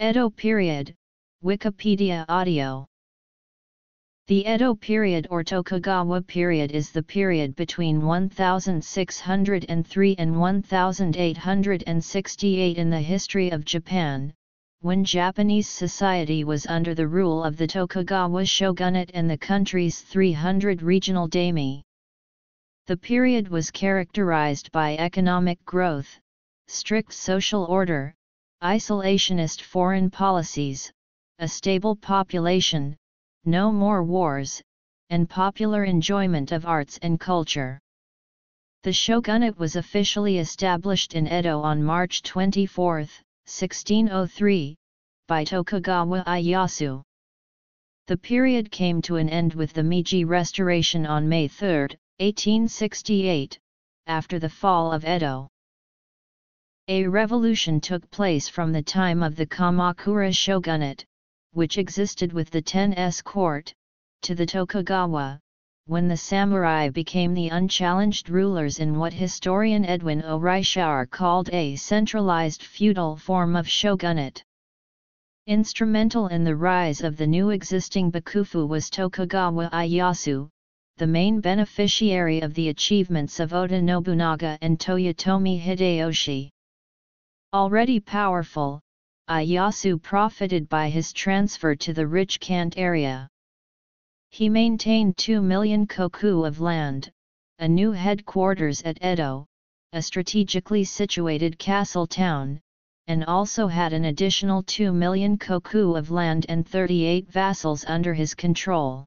Edo period, Wikipedia audio The Edo period or Tokugawa period is the period between 1603 and 1868 in the history of Japan, when Japanese society was under the rule of the Tokugawa shogunate and the country's 300 regional daimyo. The period was characterized by economic growth, strict social order, isolationist foreign policies, a stable population, no more wars, and popular enjoyment of arts and culture. The shogunate was officially established in Edo on March 24, 1603, by Tokugawa Ieyasu. The period came to an end with the Meiji Restoration on May 3, 1868, after the fall of Edo. A revolution took place from the time of the Kamakura shogunate, which existed with the Tennō's court, to the Tokugawa, when the samurai became the unchallenged rulers in what historian Edwin O. Called a centralized feudal form of shogunate. Instrumental in the rise of the new existing Bakufu was Tokugawa Ieyasu, the main beneficiary of the achievements of Oda Nobunaga and Toyotomi Hideyoshi. Already powerful, Ieyasu profited by his transfer to the rich Kantō area. He maintained 2 million koku of land, a new headquarters at Edo, a strategically situated castle town, and also had an additional 2 million koku of land and 38 vassals under his control.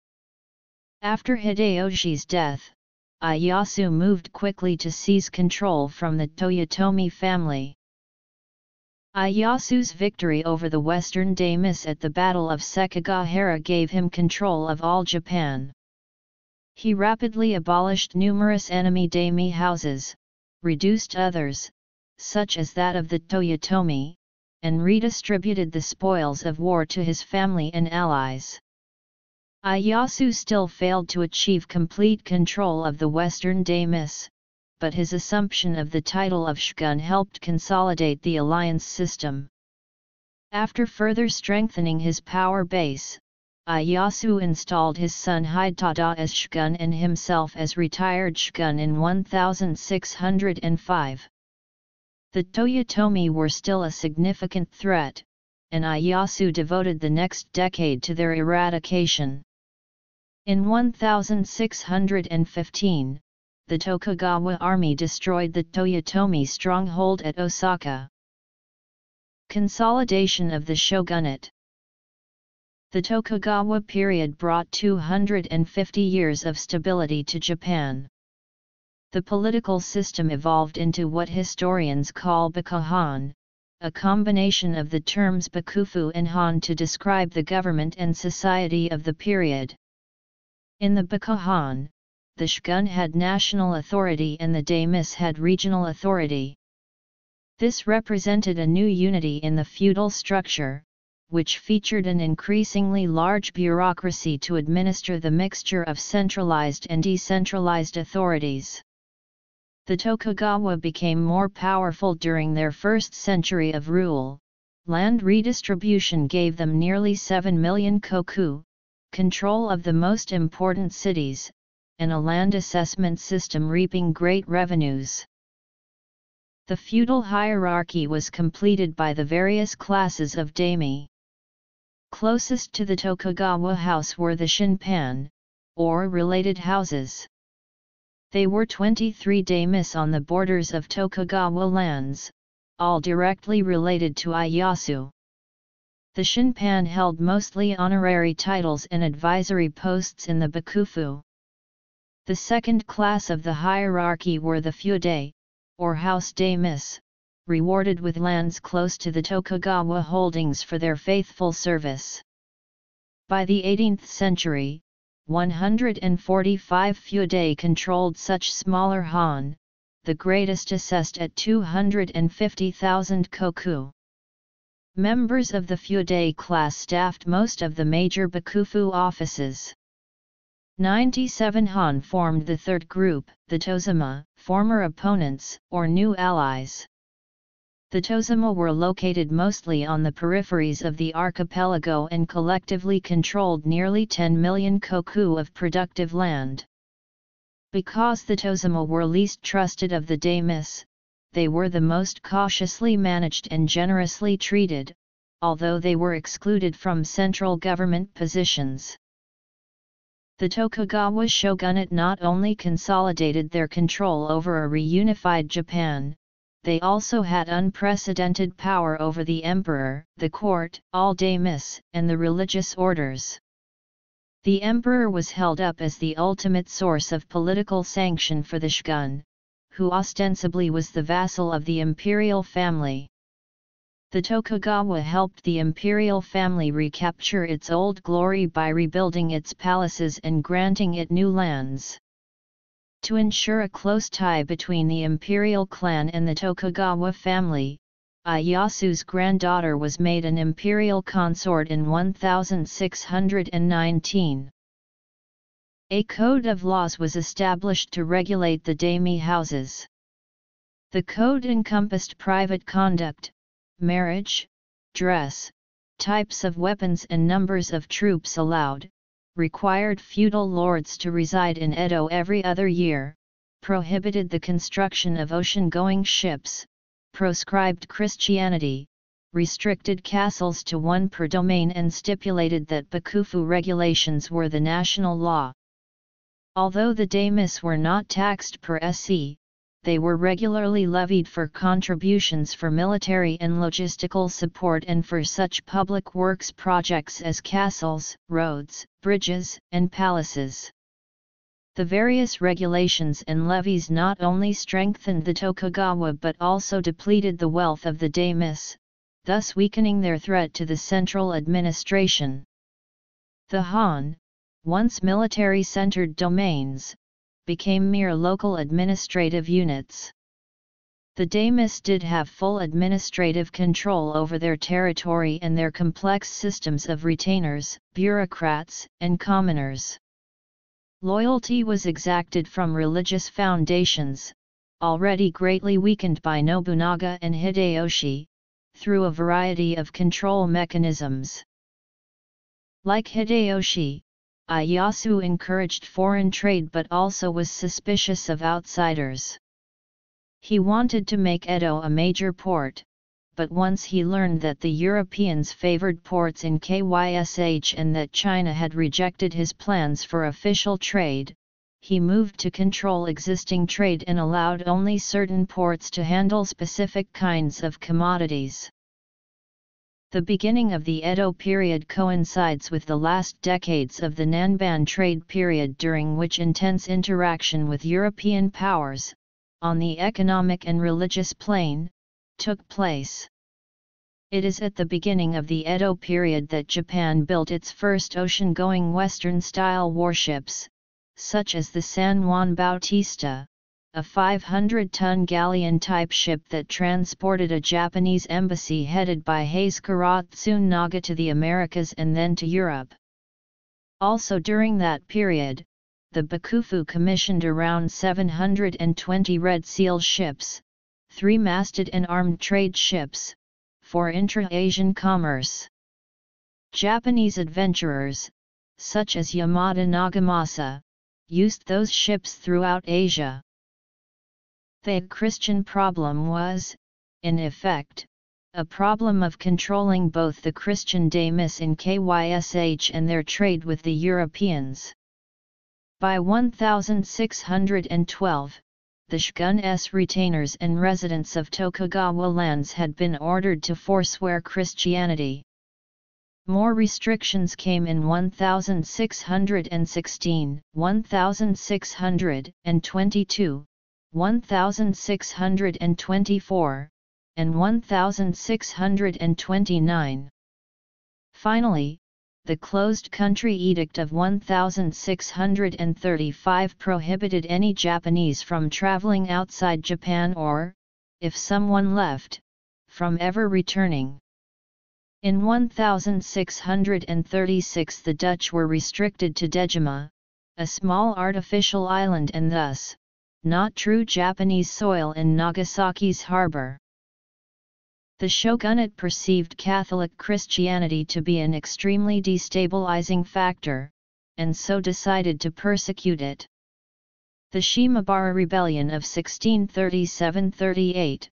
After Hideyoshi's death, Ieyasu moved quickly to seize control from the Toyotomi family. Ieyasu's victory over the western daimyos at the Battle of Sekigahara gave him control of all Japan. He rapidly abolished numerous enemy daimyo houses, reduced others, such as that of the Toyotomi, and redistributed the spoils of war to his family and allies. Ieyasu still failed to achieve complete control of the western daimyos, but his assumption of the title of shogun helped consolidate the alliance system. After further strengthening his power base, Ieyasu installed his son Hidetada as shogun and himself as retired shogun in 1605. The Toyotomi were still a significant threat, and Ieyasu devoted the next decade to their eradication. In 1615, the Tokugawa army destroyed the Toyotomi stronghold at Osaka. Consolidation of the shogunate The Tokugawa period brought 250 years of stability to Japan. The political system evolved into what historians call Bakuhan, a combination of the terms Bakufu and Han to describe the government and society of the period. In the Bakuhan, the shogun had national authority and the daimyos had regional authority. This represented a new unity in the feudal structure, which featured an increasingly large bureaucracy to administer the mixture of centralized and decentralized authorities. The Tokugawa became more powerful during their first century of rule, land redistribution gave them nearly 7 million koku, control of the most important cities, and a land assessment system reaping great revenues. The feudal hierarchy was completed by the various classes of daimyo. Closest to the Tokugawa house were the Shinpan, or related houses. They were 23 daimyos on the borders of Tokugawa lands, all directly related to Ieyasu. The Shinpan held mostly honorary titles and advisory posts in the Bakufu. The second class of the hierarchy were the fudai, or house daimyos, rewarded with lands close to the Tokugawa holdings for their faithful service. By the 18th century, 145 fudai controlled such smaller han, the greatest assessed at 250,000 koku. Members of the fudai class staffed most of the major bakufu offices. 97 Han formed the third group, the Tozama, former opponents, or new allies. The Tozama were located mostly on the peripheries of the archipelago and collectively controlled nearly 10 million koku of productive land. Because the Tozama were least trusted of the daimyos, they were the most cautiously managed and generously treated, although they were excluded from central government positions. The Tokugawa shogunate not only consolidated their control over a reunified Japan, they also had unprecedented power over the emperor, the court, all daimyos, and the religious orders. The emperor was held up as the ultimate source of political sanction for the shogun, who ostensibly was the vassal of the imperial family. The Tokugawa helped the imperial family recapture its old glory by rebuilding its palaces and granting it new lands. To ensure a close tie between the imperial clan and the Tokugawa family, Ieyasu's granddaughter was made an imperial consort in 1619. A code of laws was established to regulate the daimyo houses. The code encompassed private conduct, marriage, dress, types of weapons and numbers of troops allowed, required feudal lords to reside in Edo every other year, prohibited the construction of ocean-going ships, proscribed Christianity, restricted castles to one per domain and stipulated that Bakufu regulations were the national law. Although the daimyos were not taxed per se, they were regularly levied for contributions for military and logistical support and for such public works projects as castles, roads, bridges, and palaces. The various regulations and levies not only strengthened the Tokugawa but also depleted the wealth of the daimyos, thus weakening their threat to the central administration. The Han, once military-centered domains, became mere local administrative units. The daimyos did have full administrative control over their territory and their complex systems of retainers, bureaucrats, and commoners. Loyalty was exacted from religious foundations, already greatly weakened by Nobunaga and Hideyoshi, through a variety of control mechanisms. Like Hideyoshi, Ieyasu encouraged foreign trade but also was suspicious of outsiders. He wanted to make Edo a major port, but once he learned that the Europeans favored ports in Kyushu and that China had rejected his plans for official trade, he moved to control existing trade and allowed only certain ports to handle specific kinds of commodities. The beginning of the Edo period coincides with the last decades of the Nanban trade period during which intense interaction with European powers, on the economic and religious plane, took place. It is at the beginning of the Edo period that Japan built its first ocean-going Western-style warships, such as the San Juan Bautista, a 500-ton galleon-type ship that transported a Japanese embassy headed by Hasekura Tsunenaga to the Americas and then to Europe. Also during that period, the Bakufu commissioned around 720 Red Seal ships, three-masted and armed trade ships, for intra-Asian commerce. Japanese adventurers, such as Yamada Nagamasa, used those ships throughout Asia. The Christian problem was, in effect, a problem of controlling both the Christian daimyos in Kyushu and their trade with the Europeans. By 1612, the shogun's retainers and residents of Tokugawa lands had been ordered to forswear Christianity. More restrictions came in 1616, 1622, 1624, and 1629. Finally, the Closed Country Edict of 1635 prohibited any Japanese from traveling outside Japan or, if someone left, from ever returning. In 1636 the Dutch were restricted to Dejima, a small artificial island and thus, not true Japanese soil in Nagasaki's harbor. The shogunate perceived Catholic Christianity to be an extremely destabilizing factor, and so decided to persecute it. The Shimabara Rebellion of 1637–38,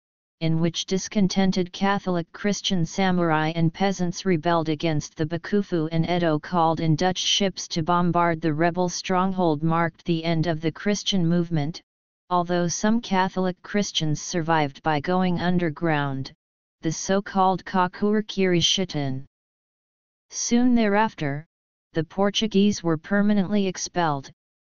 in which discontented Catholic Christian samurai and peasants rebelled against the Bakufu and Edo called in Dutch ships to bombard the rebel stronghold marked the end of the Christian movement, although some Catholic Christians survived by going underground the so-called Kakure Kirishitan. Soon thereafter, the Portuguese were permanently expelled,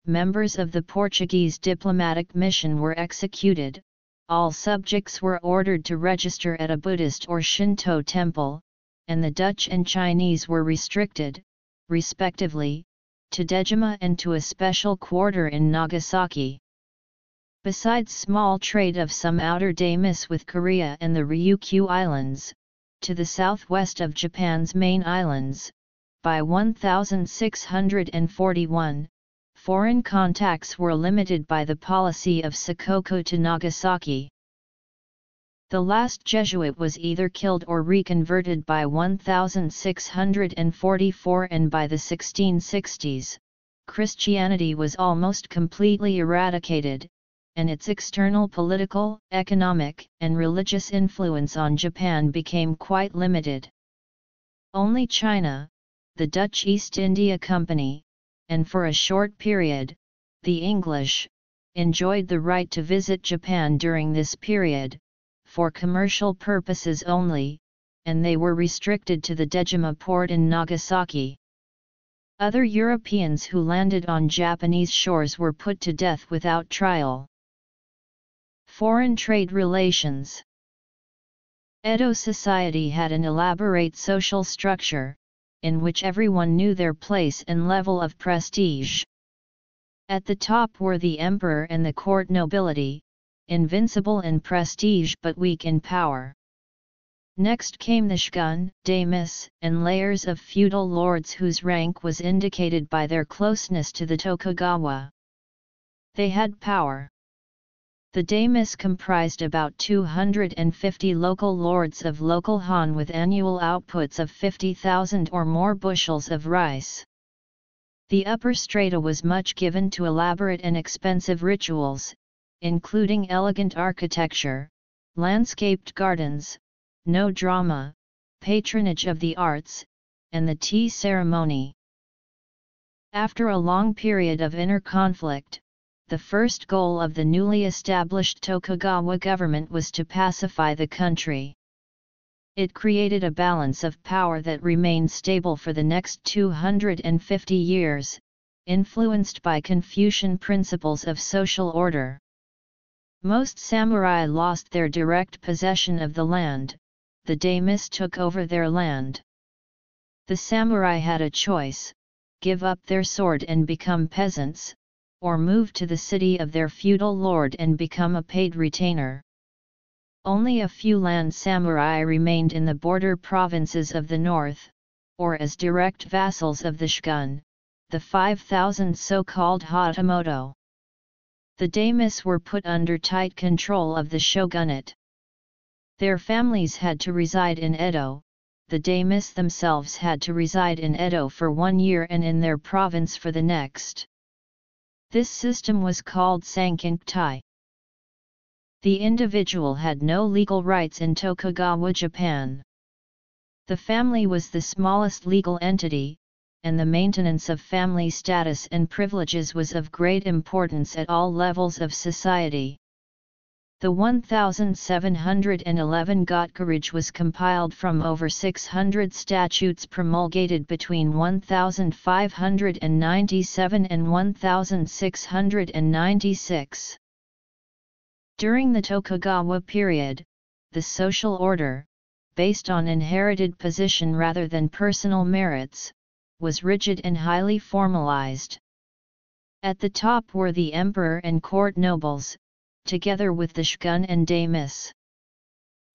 members of the Portuguese diplomatic mission were executed, all subjects were ordered to register at a Buddhist or Shinto temple, and the Dutch and Chinese were restricted, respectively, to Dejima and to a special quarter in Nagasaki. Besides small trade of some outer daimyos with Korea and the Ryukyu Islands, to the southwest of Japan's main islands, by 1641, foreign contacts were limited by the policy of Sakoku to Nagasaki. The last Jesuit was either killed or reconverted by 1644 and by the 1660s, Christianity was almost completely eradicated, and its external political, economic, and religious influence on Japan became quite limited. Only China, the Dutch East India Company, and for a short period, the English, enjoyed the right to visit Japan during this period, for commercial purposes only, and they were restricted to the Dejima port in Nagasaki. Other Europeans who landed on Japanese shores were put to death without trial. Foreign trade relations Edo society had an elaborate social structure, in which everyone knew their place and level of prestige. At the top were the emperor and the court nobility, invincible in prestige but weak in power. Next came the shogun, daimyos, and layers of feudal lords whose rank was indicated by their closeness to the Tokugawa. They had power. The daimyos comprised about 250 local lords of local Han with annual outputs of 50,000 or more bushels of rice. The upper strata was much given to elaborate and expensive rituals, including elegant architecture, landscaped gardens, Noh drama, patronage of the arts, and the tea ceremony. After a long period of inner conflict, the first goal of the newly established Tokugawa government was to pacify the country. It created a balance of power that remained stable for the next 250 years, influenced by Confucian principles of social order. Most samurai lost their direct possession of the land, the daimyos took over their land. The samurai had a choice, give up their sword and become peasants, or move to the city of their feudal lord and become a paid retainer. Only a few land samurai remained in the border provinces of the north, or as direct vassals of the shogun, the 5,000 so-called Hatamoto. The daimyos were put under tight control of the shogunate. Their families had to reside in Edo, the daimyos themselves had to reside in Edo for one year and in their province for the next. This system was called Sankin-kōtai. The individual had no legal rights in Tokugawa Japan. The family was the smallest legal entity, and the maintenance of family status and privileges was of great importance at all levels of society. The 1711 Gotōke reijō was compiled from over 600 statutes promulgated between 1597 and 1696. During the Tokugawa period, the social order, based on inherited position rather than personal merits, was rigid and highly formalized. At the top were the emperor and court nobles, together with the shogun and daimyos.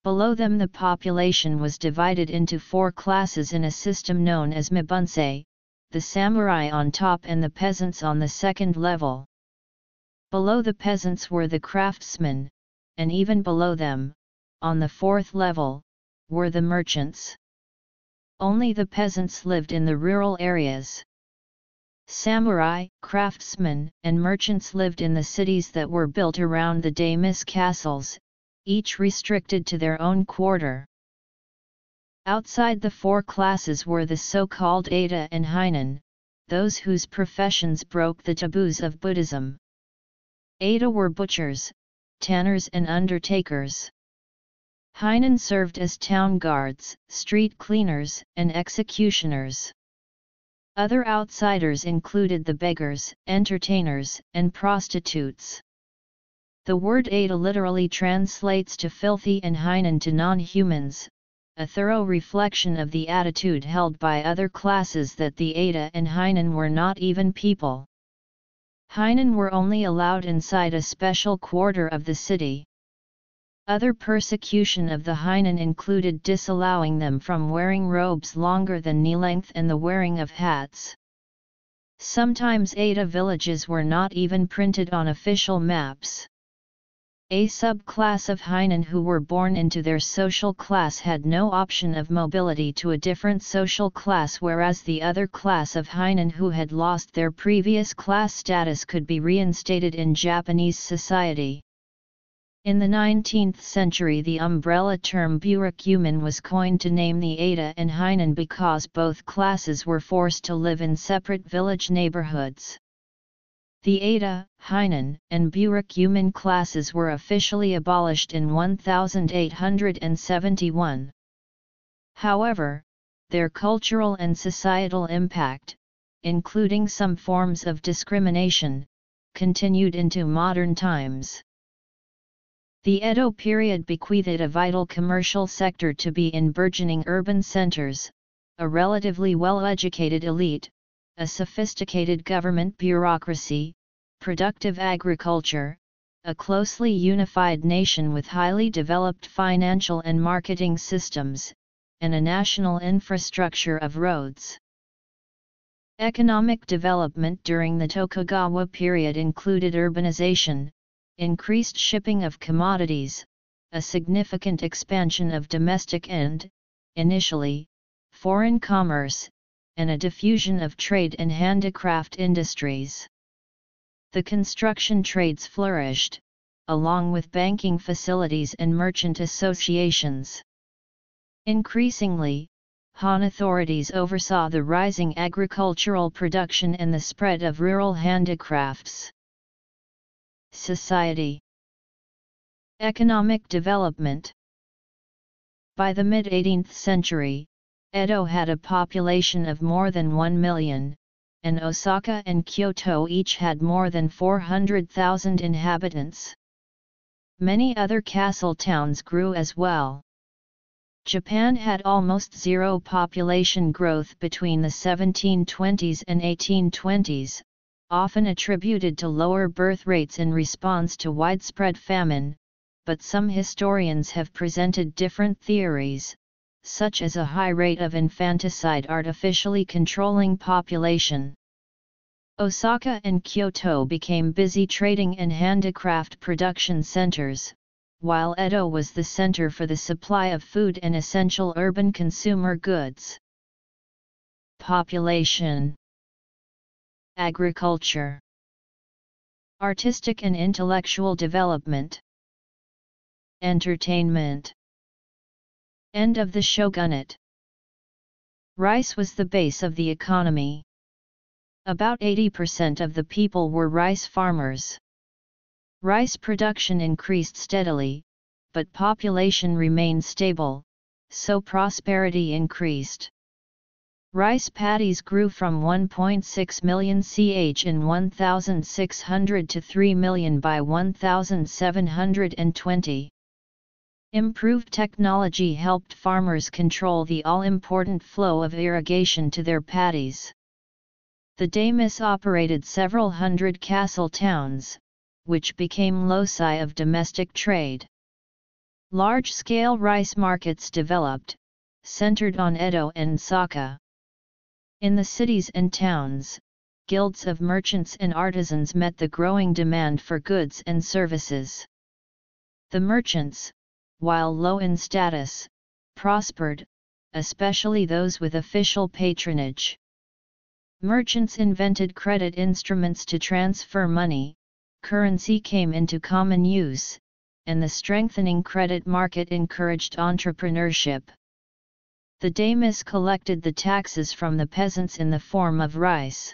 Below them the population was divided into four classes in a system known as mibunsei, the samurai on top and the peasants on the second level. Below the peasants were the craftsmen, and even below them, on the fourth level, were the merchants. Only the peasants lived in the rural areas. Samurai, craftsmen, and merchants lived in the cities that were built around the daimyos' castles, each restricted to their own quarter. Outside the four classes were the so-called Eta and Hinin, those whose professions broke the taboos of Buddhism. Eta were butchers, tanners and undertakers. Hinin served as town guards, street cleaners, and executioners. Other outsiders included the beggars, entertainers, and prostitutes. The word Eta literally translates to filthy and Hinin to non-humans, a thorough reflection of the attitude held by other classes that the Eta and Hinin were not even people. Hinin were only allowed inside a special quarter of the city. Other persecution of the Hinin included disallowing them from wearing robes longer than knee length and the wearing of hats. Sometimes Eta villages were not even printed on official maps. A subclass of Hinin who were born into their social class had no option of mobility to a different social class whereas the other class of Hinin who had lost their previous class status could be reinstated in Japanese society. In the 19th century the umbrella term Burakumin was coined to name the Eta and Hinin because both classes were forced to live in separate village neighborhoods. The Eta, Hinin, and Burakumin classes were officially abolished in 1871. However, their cultural and societal impact, including some forms of discrimination, continued into modern times. The Edo period bequeathed a vital commercial sector to be in burgeoning urban centers, a relatively well-educated elite, a sophisticated government bureaucracy, productive agriculture, a closely unified nation with highly developed financial and marketing systems, and a national infrastructure of roads. Economic development during the Tokugawa period included urbanization, increased shipping of commodities, a significant expansion of domestic and, initially, foreign commerce, and a diffusion of trade and handicraft industries. The construction trades flourished, along with banking facilities and merchant associations. Increasingly, Han authorities oversaw the rising agricultural production and the spread of rural handicrafts. Society Economic development By the mid-18th century, Edo had a population of more than 1 million, and Osaka and Kyoto each had more than 400,000 inhabitants. Many other castle towns grew as well. Japan had almost zero population growth between the 1720s and 1820s, often attributed to lower birth rates in response to widespread famine, but some historians have presented different theories, such as a high rate of infanticide artificially controlling population. Osaka and Kyoto became busy trading and handicraft production centers, while Edo was the center for the supply of food and essential urban consumer goods. Population Agriculture Artistic and intellectual development Entertainment End of the shogunate. Rice was the base of the economy. About 80% of the people were rice farmers. Rice production increased steadily, but population remained stable, so prosperity increased. Rice paddies grew from 1.6 million chō in 1600 to 3 million by 1720. Improved technology helped farmers control the all-important flow of irrigation to their paddies. The daimyos operated several hundred castle towns, which became loci of domestic trade. Large-scale rice markets developed, centered on Edo and Osaka. In the cities and towns, guilds of merchants and artisans met the growing demand for goods and services. The merchants, while low in status, prospered, especially those with official patronage. Merchants invented credit instruments to transfer money, currency came into common use, and the strengthening credit market encouraged entrepreneurship. The daimyos collected the taxes from the peasants in the form of rice.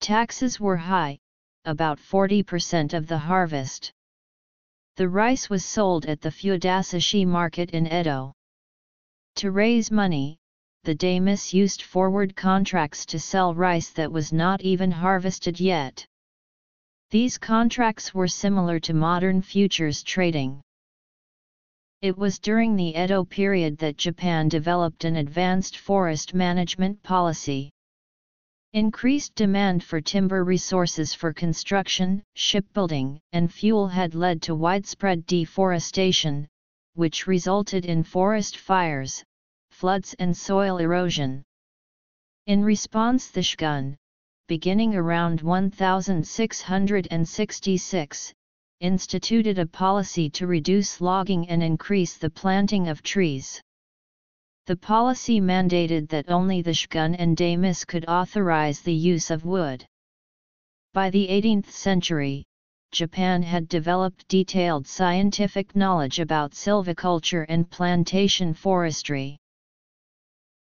Taxes were high, about 40% of the harvest. The rice was sold at the Fudasashi market in Edo. To raise money, the daimyos used forward contracts to sell rice that was not even harvested yet. These contracts were similar to modern futures trading. It was during the Edo period that Japan developed an advanced forest management policy. Increased demand for timber resources for construction, shipbuilding, and fuel had led to widespread deforestation, which resulted in forest fires, floods and soil erosion. In response the shogun, beginning around 1666, instituted a policy to reduce logging and increase the planting of trees. The policy mandated that only the shogun and daimyo could authorize the use of wood. By the 18th century, Japan had developed detailed scientific knowledge about silviculture and plantation forestry.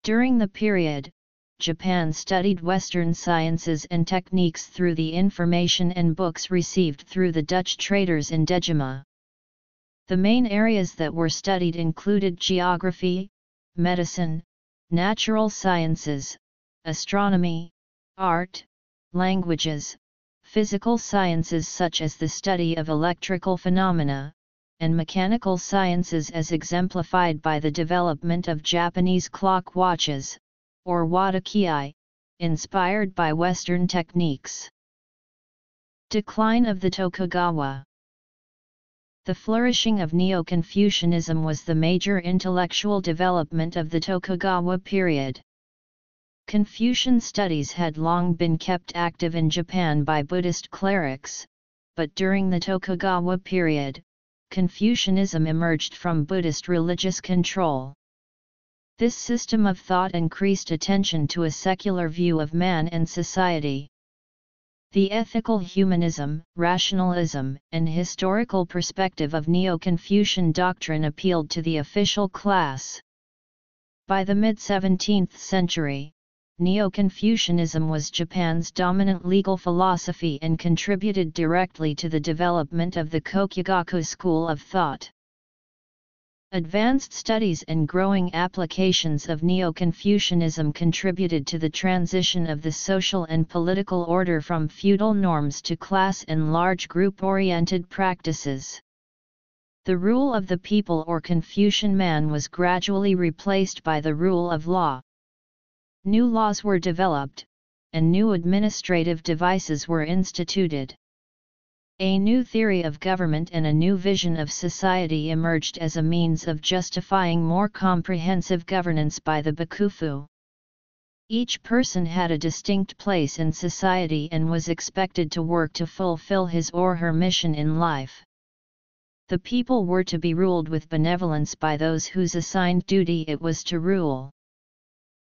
During the period, Japan studied Western sciences and techniques through the information and books received through the Dutch traders in Dejima. The main areas that were studied included geography, medicine, natural sciences, astronomy, art, languages, physical sciences such as the study of electrical phenomena, and mechanical sciences as exemplified by the development of Japanese clock watches, or wadokei, inspired by Western techniques. Decline of the Tokugawa The flourishing of Neo-Confucianism was the major intellectual development of the Tokugawa period. Confucian studies had long been kept active in Japan by Buddhist clerics, but during the Tokugawa period, Confucianism emerged from Buddhist religious control. This system of thought increased attention to a secular view of man and society. The ethical humanism, rationalism, and historical perspective of Neo-Confucian doctrine appealed to the official class. By the mid-17th century, Neo-Confucianism was Japan's dominant legal philosophy and contributed directly to the development of the Kokugaku school of thought. Advanced studies and growing applications of Neo-Confucianism contributed to the transition of the social and political order from feudal norms to class and large group-oriented practices. The rule of the people or Confucian man was gradually replaced by the rule of law. New laws were developed, and new administrative devices were instituted. A new theory of government and a new vision of society emerged as a means of justifying more comprehensive governance by the Bakufu. Each person had a distinct place in society and was expected to work to fulfill his or her mission in life. The people were to be ruled with benevolence by those whose assigned duty it was to rule.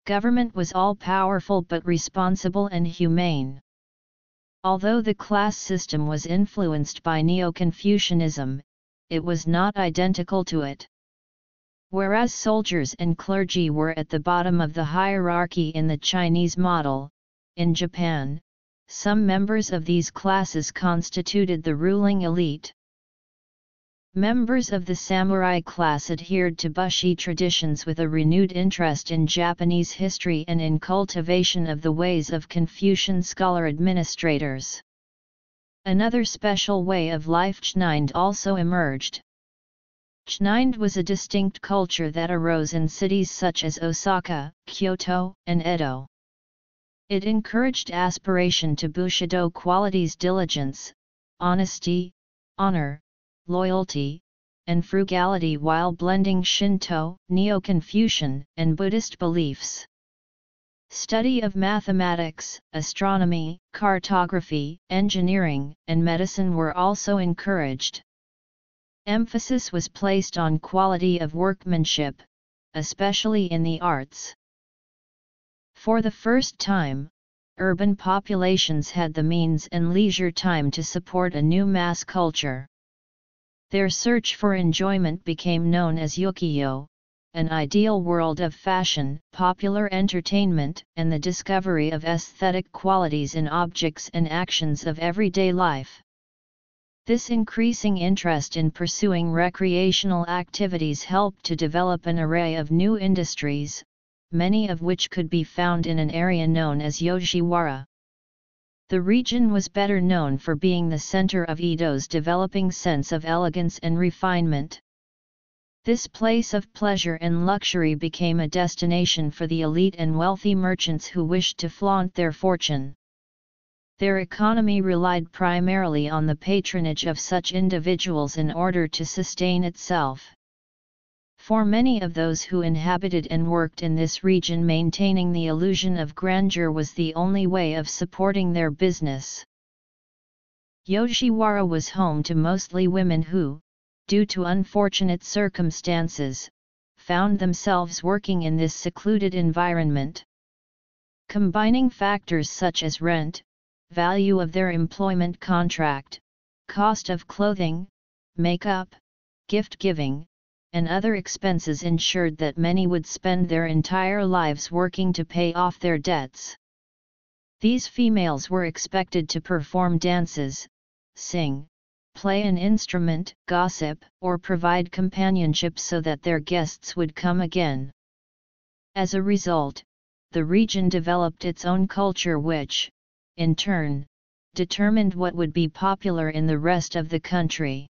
Government was all-powerful but responsible and humane. Although the class system was influenced by Neo-Confucianism, it was not identical to it. Whereas soldiers and clergy were at the bottom of the hierarchy in the Chinese model, in Japan, some members of these classes constituted the ruling elite. Members of the samurai class adhered to Bushi traditions with a renewed interest in Japanese history and in cultivation of the ways of Confucian scholar administrators. Another special way of life Chōnindō also emerged. Chōnindō was a distinct culture that arose in cities such as Osaka, Kyoto, and Edo. It encouraged aspiration to Bushido qualities diligence, honesty, honor, loyalty, and frugality while blending Shinto, Neo-Confucian, and Buddhist beliefs. Study of mathematics, astronomy, cartography, engineering, and medicine were also encouraged. Emphasis was placed on quality of workmanship, especially in the arts. For the first time, urban populations had the means and leisure time to support a new mass culture. Their search for enjoyment became known as ukiyo, an ideal world of fashion, popular entertainment, and the discovery of aesthetic qualities in objects and actions of everyday life. This increasing interest in pursuing recreational activities helped to develop an array of new industries, many of which could be found in an area known as Yoshiwara. The region was better known for being the center of Edo's developing sense of elegance and refinement. This place of pleasure and luxury became a destination for the elite and wealthy merchants who wished to flaunt their fortune. Their economy relied primarily on the patronage of such individuals in order to sustain itself. For many of those who inhabited and worked in this region maintaining the illusion of grandeur was the only way of supporting their business. Yoshiwara was home to mostly women who, due to unfortunate circumstances, found themselves working in this secluded environment. Combining factors such as rent, value of their employment contract, cost of clothing, makeup, gift giving, and other expenses ensured that many would spend their entire lives working to pay off their debts. These females were expected to perform dances, sing, play an instrument, gossip, or provide companionship so that their guests would come again. As a result, the region developed its own culture which, in turn, determined what would be popular in the rest of the country.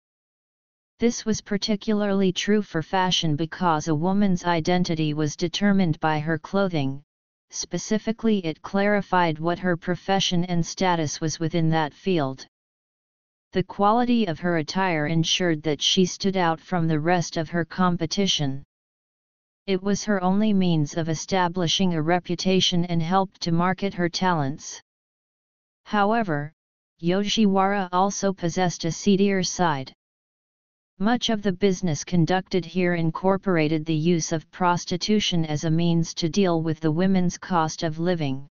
This was particularly true for fashion because a woman's identity was determined by her clothing, specifically it clarified what her profession and status was within that field. The quality of her attire ensured that she stood out from the rest of her competition. It was her only means of establishing a reputation and helped to market her talents. However, Yoshiwara also possessed a seedier side. Much of the business conducted here incorporated the use of prostitution as a means to deal with the women's cost of living.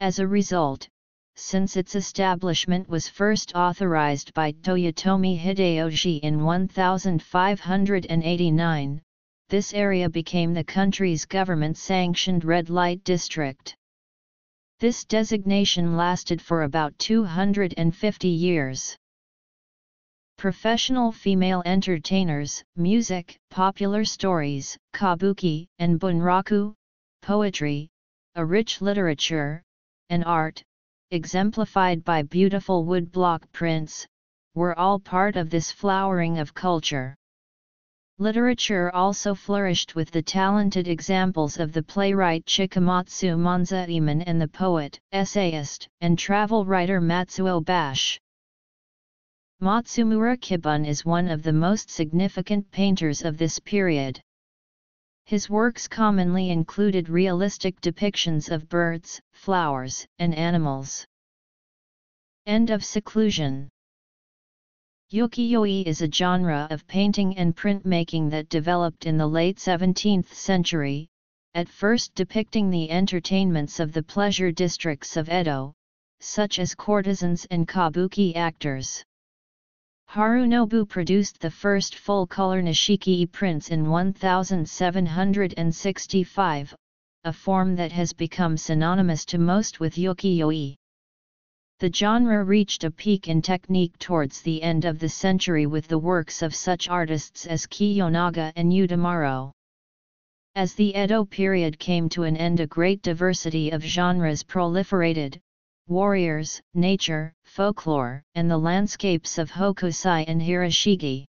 As a result, since its establishment was first authorized by Toyotomi Hideyoshi in 1589, this area became the country's government-sanctioned red light district. This designation lasted for about 250 years. Professional female entertainers, music, popular stories, kabuki, and bunraku, poetry, a rich literature, and art, exemplified by beautiful woodblock prints, were all part of this flowering of culture. Literature also flourished with the talented examples of the playwright Chikamatsu Monzaemon and the poet, essayist, and travel writer Matsuo Bashō. Matsumura Kibun is one of the most significant painters of this period. His works commonly included realistic depictions of birds, flowers, and animals. End of seclusion Ukiyo-e is a genre of painting and printmaking that developed in the late 17th century, at first depicting the entertainments of the pleasure districts of Edo, such as courtesans and kabuki actors. Harunobu produced the first full-color nishiki-e prints in 1765, a form that has become synonymous to most with ukiyo-e. The genre reached a peak in technique towards the end of the century with the works of such artists as Kiyonaga and Utamaro. As the Edo period came to an end a great diversity of genres proliferated, warriors, nature, folklore, and the landscapes of Hokusai and Hiroshige.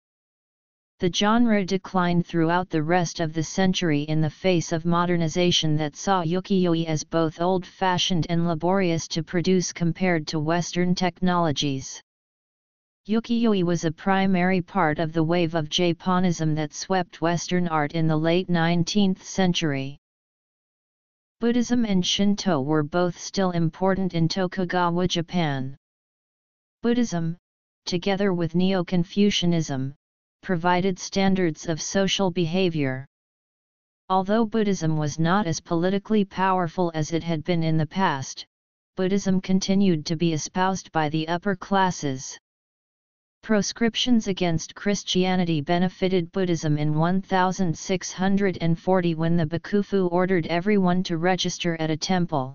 The genre declined throughout the rest of the century in the face of modernization that saw ukiyo-e as both old-fashioned and laborious to produce compared to Western technologies. Ukiyo-e was a primary part of the wave of Japonism that swept Western art in the late 19th century. Buddhism and Shinto were both still important in Tokugawa Japan. Buddhism, together with Neo-Confucianism, provided standards of social behavior. Although Buddhism was not as politically powerful as it had been in the past, Buddhism continued to be espoused by the upper classes. Proscriptions against Christianity benefited Buddhism in 1640 when the Bakufu ordered everyone to register at a temple.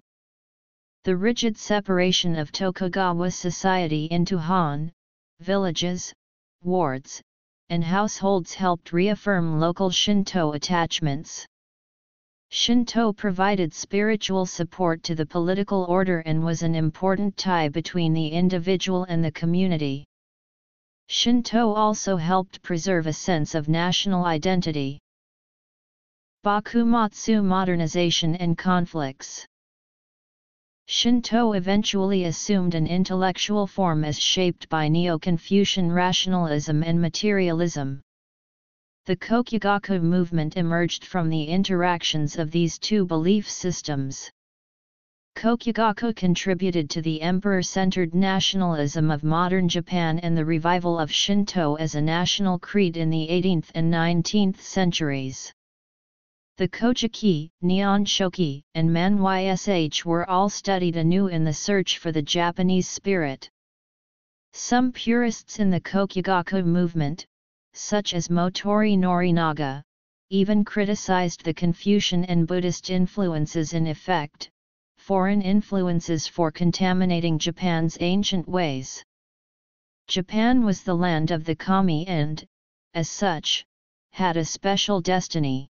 The rigid separation of Tokugawa society into Han, villages, wards, and households helped reaffirm local Shinto attachments. Shinto provided spiritual support to the political order and was an important tie between the individual and the community. Shinto also helped preserve a sense of national identity. Bakumatsu modernization and conflicts Shinto eventually assumed an intellectual form as shaped by Neo-Confucian rationalism and materialism. The Kokugaku movement emerged from the interactions of these two belief systems. Kokugaku contributed to the emperor-centered nationalism of modern Japan and the revival of Shinto as a national creed in the 18th and 19th centuries. The Kojiki, Nihon Shoki, and Man'yōshū were all studied anew in the search for the Japanese spirit. Some purists in the Kokugaku movement, such as Motoori Norinaga, even criticized the Confucian and Buddhist influences in effect, foreign influences for contaminating Japan's ancient ways. Japan was the land of the kami and, as such, had a special destiny.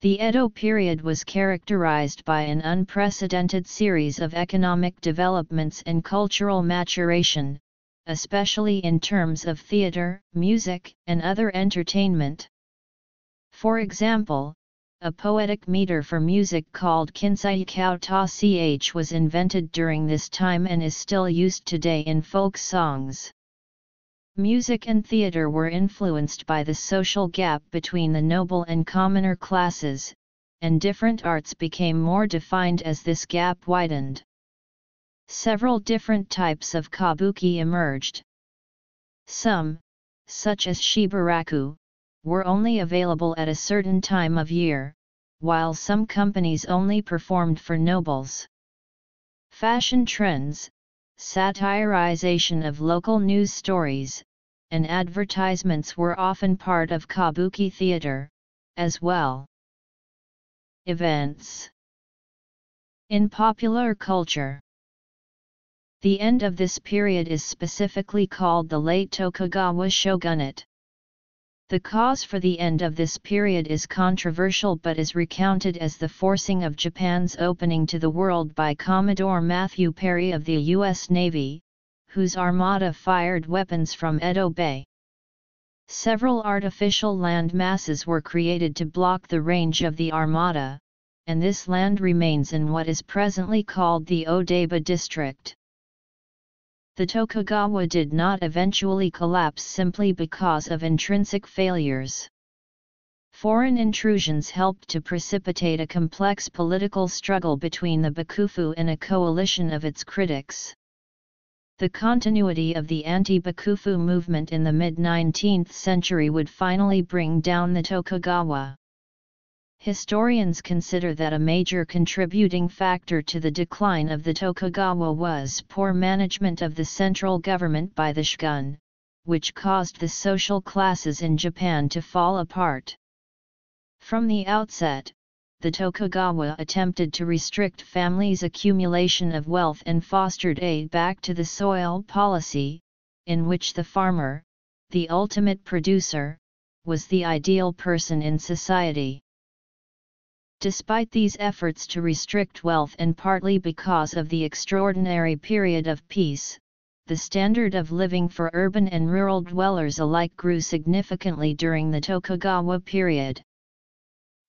The Edo period was characterized by an unprecedented series of economic developments and cultural maturation, especially in terms of theater, music, and other entertainment. For example, a poetic meter for music called Kinsei Kouta-chō was invented during this time and is still used today in folk songs. Music and theatre were influenced by the social gap between the noble and commoner classes, and different arts became more defined as this gap widened. Several different types of kabuki emerged. Some, such as shibaraku, were only available at a certain time of year, while some companies only performed for nobles. Fashion trends, satirization of local news stories, and advertisements were often part of kabuki theater, as well. Events In popular culture The end of this period is specifically called the late Tokugawa shogunate. The cause for the end of this period is controversial but is recounted as the forcing of Japan's opening to the world by Commodore Matthew Perry of the U.S. Navy, whose armada fired weapons from Edo Bay. Several artificial land masses were created to block the range of the armada, and this land remains in what is presently called the Odaiba district the Tokugawa did not eventually collapse simply because of intrinsic failures. Foreign intrusions helped to precipitate a complex political struggle between the Bakufu and a coalition of its critics. The continuity of the anti-Bakufu movement in the mid-19th century would finally bring down the Tokugawa. Historians consider that a major contributing factor to the decline of the Tokugawa was poor management of the central government by the shogun, which caused the social classes in Japan to fall apart. From the outset, the Tokugawa attempted to restrict families' accumulation of wealth and fostered a back to the soil policy, in which the farmer, the ultimate producer, was the ideal person in society. Despite these efforts to restrict wealth and partly because of the extraordinary period of peace, the standard of living for urban and rural dwellers alike grew significantly during the Tokugawa period.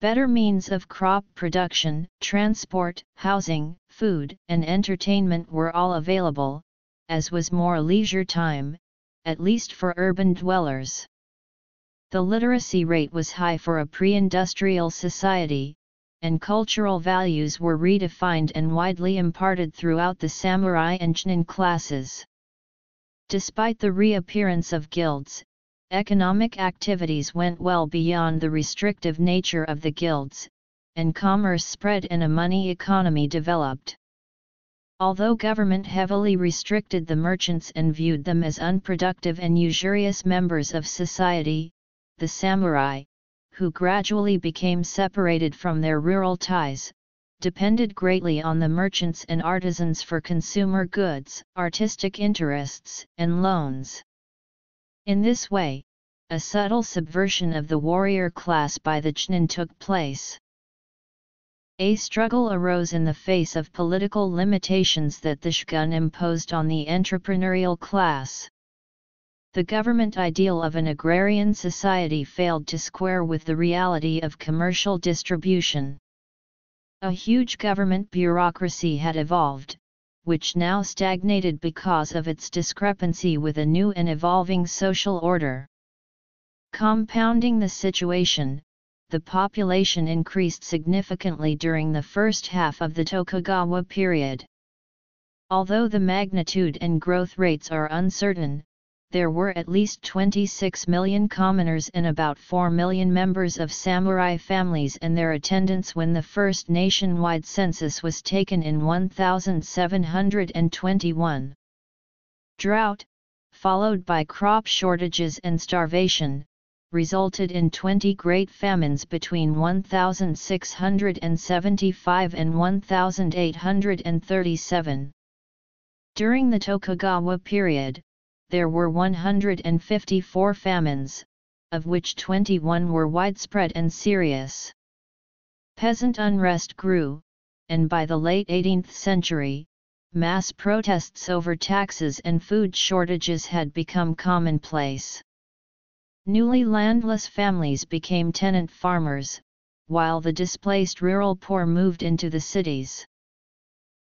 Better means of crop production, transport, housing, food, and entertainment were all available, as was more leisure time, at least for urban dwellers. The literacy rate was high for a pre-industrial society, and cultural values were redefined and widely imparted throughout the samurai and chōnin classes. Despite the reappearance of guilds, economic activities went well beyond the restrictive nature of the guilds, and commerce spread and a money economy developed. Although government heavily restricted the merchants and viewed them as unproductive and usurious members of society, the samurai, who gradually became separated from their rural ties, depended greatly on the merchants and artisans for consumer goods, artistic interests, and loans. In this way, a subtle subversion of the warrior class by the Chōnin took place. A struggle arose in the face of political limitations that the shogun imposed on the entrepreneurial class. The government ideal of an agrarian society failed to square with the reality of commercial distribution. A huge government bureaucracy had evolved, which now stagnated because of its discrepancy with a new and evolving social order. Compounding the situation, the population increased significantly during the first half of the Tokugawa period. Although the magnitude and growth rates are uncertain, there were at least 26 million commoners and about 4 million members of samurai families and their attendants when the first nationwide census was taken in 1721. Drought, followed by crop shortages and starvation, resulted in 20 great famines between 1675 and 1837. During the Tokugawa period, there were 154 famines, of which 21 were widespread and serious. Peasant unrest grew, and by the late 18th century, mass protests over taxes and food shortages had become commonplace. Newly landless families became tenant farmers, while the displaced rural poor moved into the cities.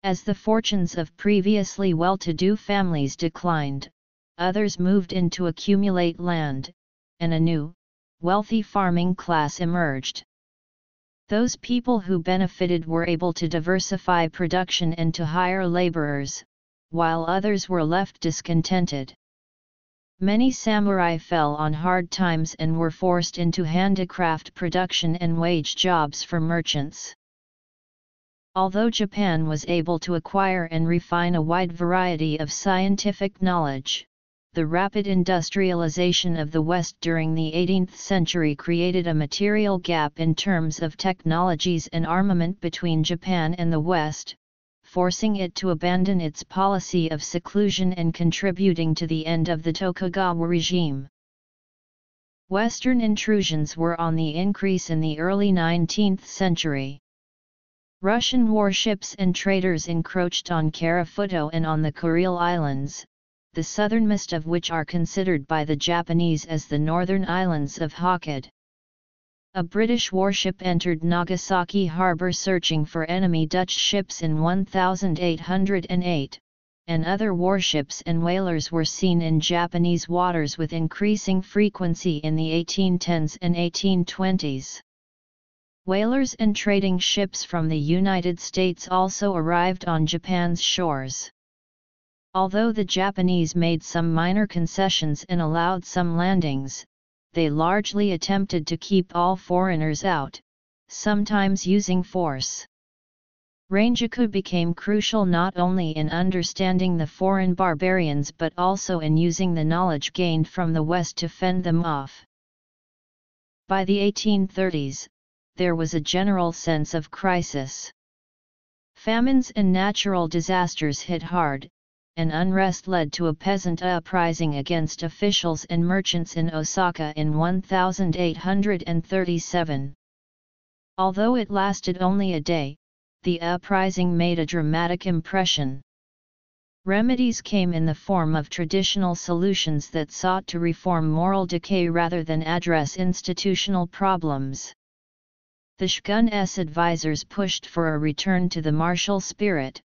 As the fortunes of previously well-to-do families declined, others moved in to accumulate land, and a new, wealthy farming class emerged. Those people who benefited were able to diversify production and to hire laborers, while others were left discontented. Many samurai fell on hard times and were forced into handicraft production and wage jobs for merchants. Although Japan was able to acquire and refine a wide variety of scientific knowledge, the rapid industrialization of the West during the 18th century created a material gap in terms of technologies and armament between Japan and the West, forcing it to abandon its policy of seclusion and contributing to the end of the Tokugawa regime. Western intrusions were on the increase in the early 19th century. Russian warships and traders encroached on Karafuto and on the Kuril Islands, the southernmost of which are considered by the Japanese as the northern islands of Hokkaido. A British warship entered Nagasaki harbour searching for enemy Dutch ships in 1808, and other warships and whalers were seen in Japanese waters with increasing frequency in the 1810s and 1820s. Whalers and trading ships from the United States also arrived on Japan's shores. Although the Japanese made some minor concessions and allowed some landings, they largely attempted to keep all foreigners out, sometimes using force. Rangaku became crucial not only in understanding the foreign barbarians but also in using the knowledge gained from the West to fend them off. By the 1830s, there was a general sense of crisis. Famines and natural disasters hit hard, and unrest led to a peasant uprising against officials and merchants in Osaka in 1837. Although it lasted only a day, the uprising made a dramatic impression. Remedies came in the form of traditional solutions that sought to reform moral decay rather than address institutional problems. The shogun's advisers pushed for a return to the martial spirit,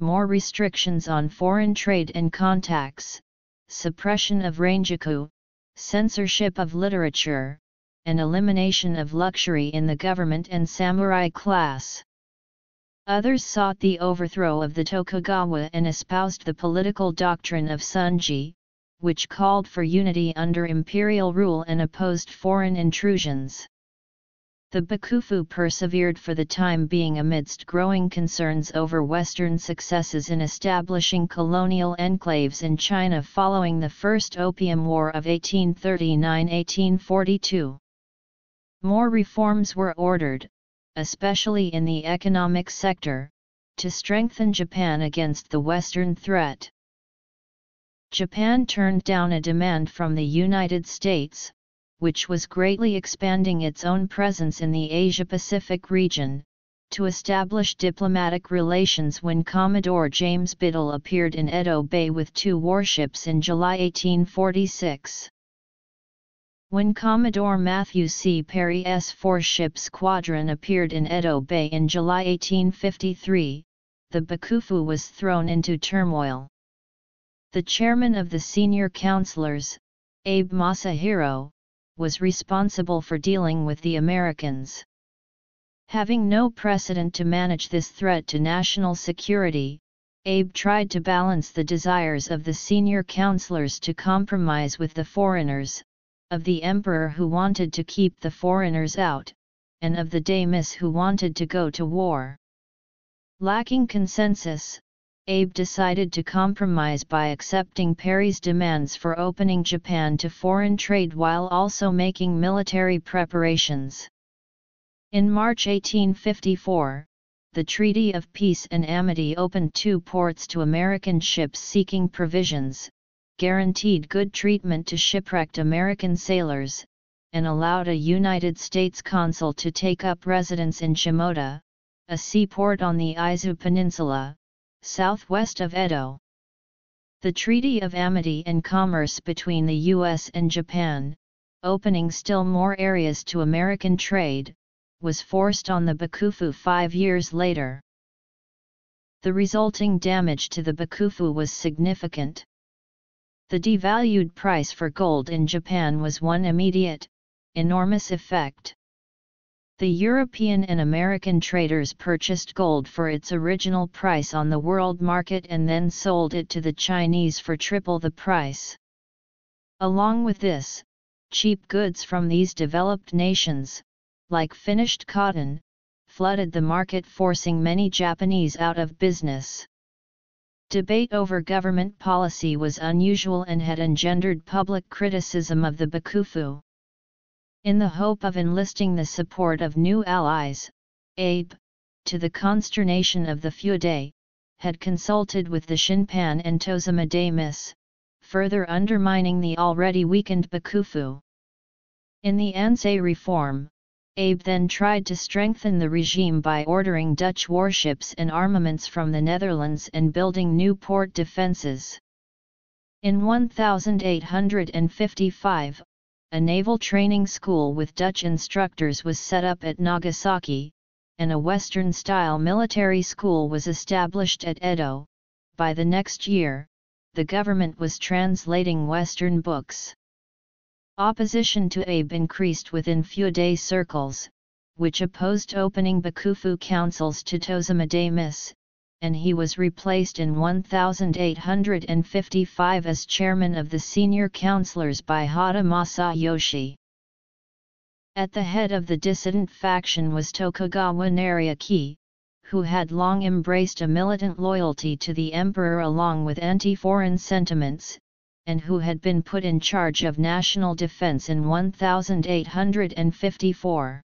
more restrictions on foreign trade and contacts, suppression of rangaku, censorship of literature, and elimination of luxury in the government and samurai class. Others sought the overthrow of the Tokugawa and espoused the political doctrine of Sonnō-jōi, which called for unity under imperial rule and opposed foreign intrusions. The Bakufu persevered for the time being amidst growing concerns over Western successes in establishing colonial enclaves in China following the First Opium War of 1839–1842. More reforms were ordered, especially in the economic sector, to strengthen Japan against the Western threat. Japan turned down a demand from the United States, which was greatly expanding its own presence in the Asia-Pacific region, to establish diplomatic relations when Commodore James Biddle appeared in Edo Bay with two warships in July 1846. When Commodore Matthew C. Perry's four-ship squadron appeared in Edo Bay in July 1853, the Bakufu was thrown into turmoil. The chairman of the senior counselors, Abe Masahiro, was responsible for dealing with the Americans. Having no precedent to manage this threat to national security, Abe tried to balance the desires of the senior counselors to compromise with the foreigners, of the emperor who wanted to keep the foreigners out, and of the daimyos who wanted to go to war. Lacking consensus, Abe decided to compromise by accepting Perry's demands for opening Japan to foreign trade while also making military preparations. In March 1854, the Treaty of Peace and Amity opened two ports to American ships seeking provisions, guaranteed good treatment to shipwrecked American sailors, and allowed a United States consul to take up residence in Shimoda, a seaport on the Izu Peninsula, southwest of Edo. The Treaty of Amity and Commerce between the U.S. and Japan, opening still more areas to American trade, was forced on the Bakufu five years later. The resulting damage to the Bakufu was significant. The devalued price for gold in Japan was one immediate, enormous effect. The European and American traders purchased gold for its original price on the world market and then sold it to the Chinese for triple the price. Along with this, cheap goods from these developed nations, like finished cotton, flooded the market forcing many Japanese out of business. Debate over government policy was unusual and had engendered public criticism of the Bakufu. In the hope of enlisting the support of new allies, Abe, to the consternation of the Fudai, had consulted with the Shinpan and Tozama daimyos, further undermining the already weakened Bakufu. In the Ansei reform, Abe then tried to strengthen the regime by ordering Dutch warships and armaments from the Netherlands and building new port defences. In 1855, a naval training school with Dutch instructors was set up at Nagasaki, and a Western-style military school was established at Edo. By the next year, the government was translating Western books. Opposition to Abe increased within Fudai circles, which opposed opening Bakufu councils to Tozama daimyos, and he was replaced in 1855 as chairman of the senior councillors by Hotta Masayoshi. At the head of the dissident faction was Tokugawa Nariaki, who had long embraced a militant loyalty to the emperor along with anti-foreign sentiments, and who had been put in charge of national defense in 1854.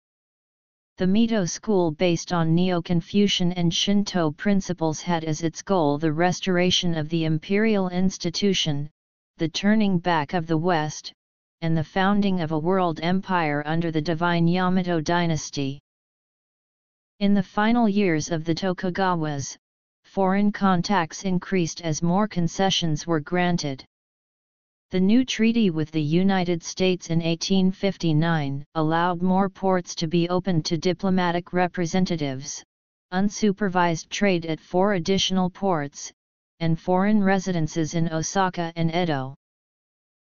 The Mito school based on Neo-Confucian and Shinto principles had as its goal the restoration of the imperial institution, the turning back of the West, and the founding of a world empire under the divine Yamato dynasty. In the final years of the Tokugawas, foreign contacts increased as more concessions were granted. The new treaty with the United States in 1859 allowed more ports to be opened to diplomatic representatives, unsupervised trade at four additional ports, and foreign residences in Osaka and Edo.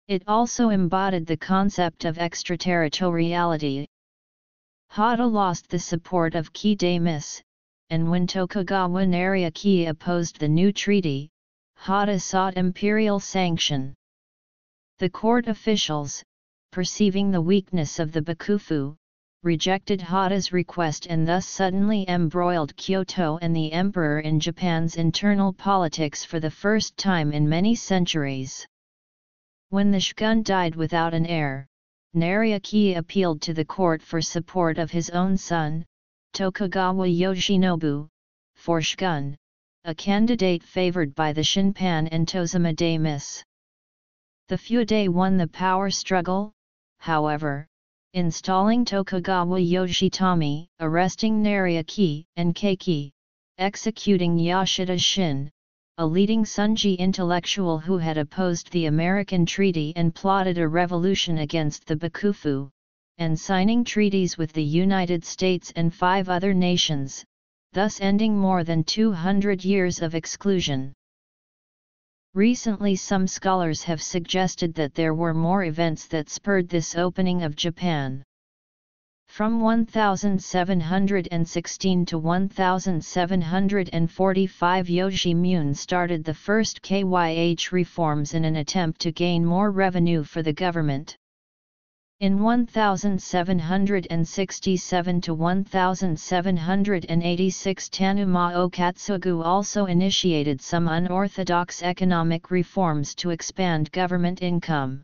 It also embodied the concept of extraterritoriality. Hotta lost the support of Key daimyos, and when Tokugawa Nariaki opposed the new treaty, Hotta sought imperial sanction. The court officials, perceiving the weakness of the Bakufu, rejected Hotta's request and thus suddenly embroiled Kyoto and the emperor in Japan's internal politics for the first time in many centuries. When the shogun died without an heir, Nariaki appealed to the court for support of his own son, Tokugawa Yoshinobu, for shogun, a candidate favored by the Shinpan and Tozama daimyos. The fudai won the power struggle, however, installing Tokugawa Yoshitomi, arresting Nariaki and Keiki, executing Yoshida Shōin, a leading Sonnō-jōi intellectual who had opposed the American treaty and plotted a revolution against the Bakufu, and signing treaties with the United States and five other nations, thus ending more than 200 years of exclusion. Recently some scholars have suggested that there were more events that spurred this opening of Japan. From 1716 to 1745 Yoshimune started the first Kyōhō reforms in an attempt to gain more revenue for the government. In 1767 to 1786 Tanuma Okitsugu also initiated some unorthodox economic reforms to expand government income.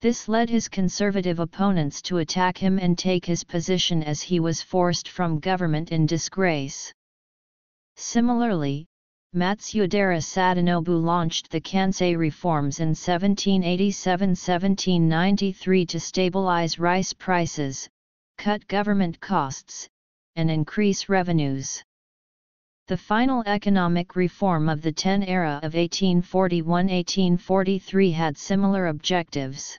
This led his conservative opponents to attack him and take his position as he was forced from government in disgrace. Similarly, Matsudaira Sadanobu launched the Kansei reforms in 1787–1793 to stabilize rice prices, cut government costs, and increase revenues. The final economic reform of the Ten era of 1841–1843 had similar objectives.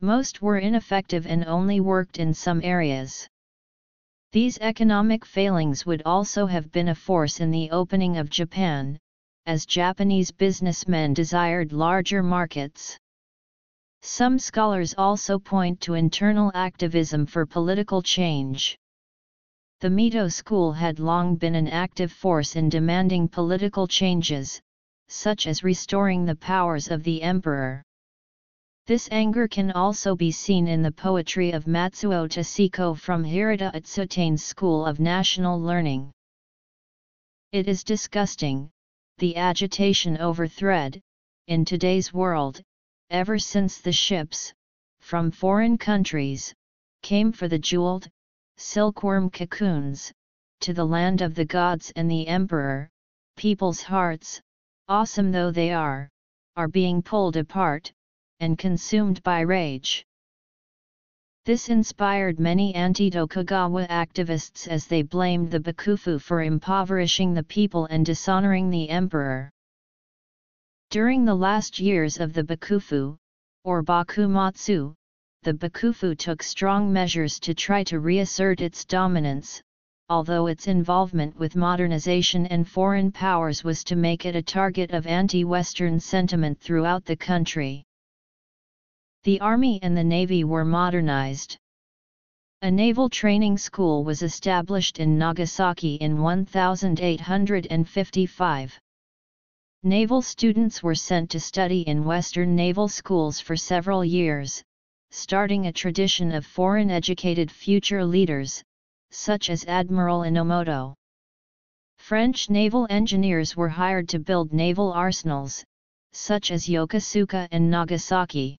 Most were ineffective and only worked in some areas. These economic failings would also have been a force in the opening of Japan, as Japanese businessmen desired larger markets. Some scholars also point to internal activism for political change. The Mito school had long been an active force in demanding political changes, such as restoring the powers of the emperor. This anger can also be seen in the poetry of Matsuo Taseko from Hirata Atsutane's School of National Learning. It is disgusting, the agitation over thread, in today's world, ever since the ships, from foreign countries, came for the jeweled, silkworm cocoons, to the land of the gods and the emperor, people's hearts, awesome though they are, are being pulled apart, and consumed by rage. This inspired many anti-Tokugawa activists as they blamed the Bakufu for impoverishing the people and dishonoring the emperor. During the last years of the Bakufu, or Bakumatsu, the Bakufu took strong measures to try to reassert its dominance, although its involvement with modernization and foreign powers was to make it a target of anti-Western sentiment throughout the country. The Army and the Navy were modernized. A naval training school was established in Nagasaki in 1855. Naval students were sent to study in Western naval schools for several years, starting a tradition of foreign-educated future leaders, such as Admiral Enomoto. French naval engineers were hired to build naval arsenals, such as Yokosuka and Nagasaki.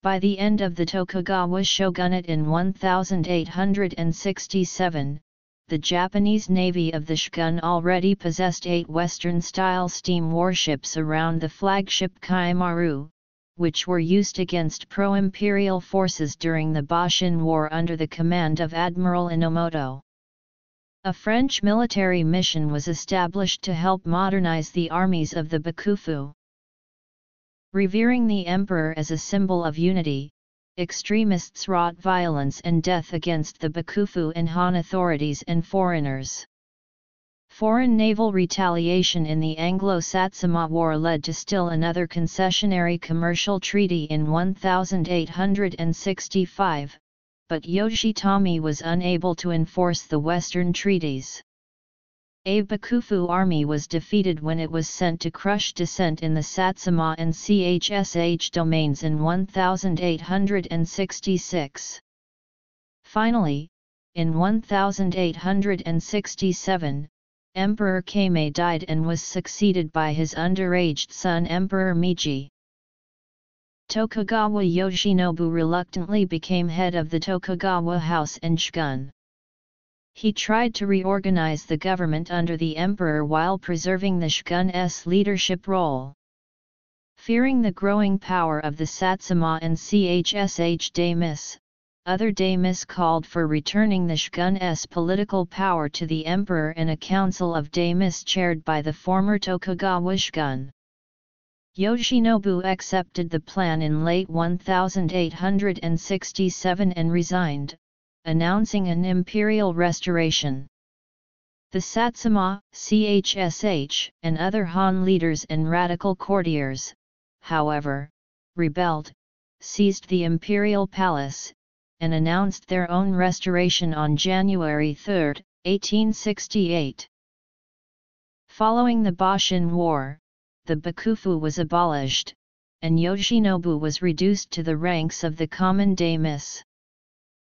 By the end of the Tokugawa shogunate in 1867, the Japanese navy of the shogun already possessed eight Western-style steam warships around the flagship Kaiyō Maru, which were used against pro-imperial forces during the Boshin War under the command of Admiral Enomoto. A French military mission was established to help modernize the armies of the Bakufu. Revering the emperor as a symbol of unity, extremists wrought violence and death against the Bakufu and Han authorities and foreigners. Foreign naval retaliation in the Anglo-Satsuma War led to still another concessionary commercial treaty in 1865, but Yoshitomi was unable to enforce the Western treaties. A Bakufu army was defeated when it was sent to crush dissent in the Satsuma and Chōshū domains in 1866. Finally, in 1867, Emperor Kōmei died and was succeeded by his underaged son Emperor Meiji. Tokugawa Yoshinobu reluctantly became head of the Tokugawa house and shogun. He tried to reorganize the government under the emperor while preserving the shogun's leadership role. Fearing the growing power of the Satsuma and Chōshū daimyos, other daimyos called for returning the shogun's political power to the emperor in a council of daimyos chaired by the former Tokugawa shogun. Yoshinobu accepted the plan in late 1867 and resigned, announcing an imperial restoration. The Satsuma, Chōshū, and other Han leaders and radical courtiers, however, rebelled, seized the imperial palace, and announced their own restoration on January 3, 1868. Following the Boshin War, the Bakufu was abolished, and Yoshinobu was reduced to the ranks of the common daimyos.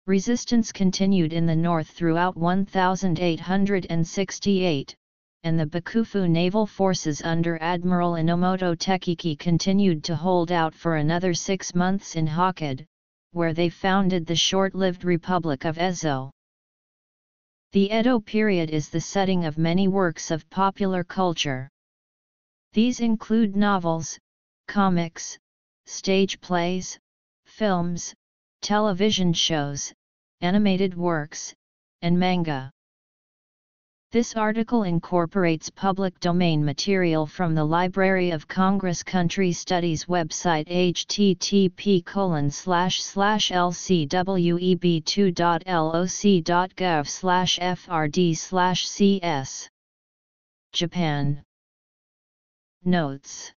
Resistance continued in the north throughout 1868, and the Bakufu naval forces under Admiral Enomoto Takeaki continued to hold out for another six months in Hokkaido, where they founded the short-lived Republic of Ezo. The Edo period is the setting of many works of popular culture. These include novels, comics, stage plays, films, television shows, animated works, and manga. This article incorporates public domain material from the Library of Congress Country Studies website http lcweb2.loc.gov frd cs. Japan Notes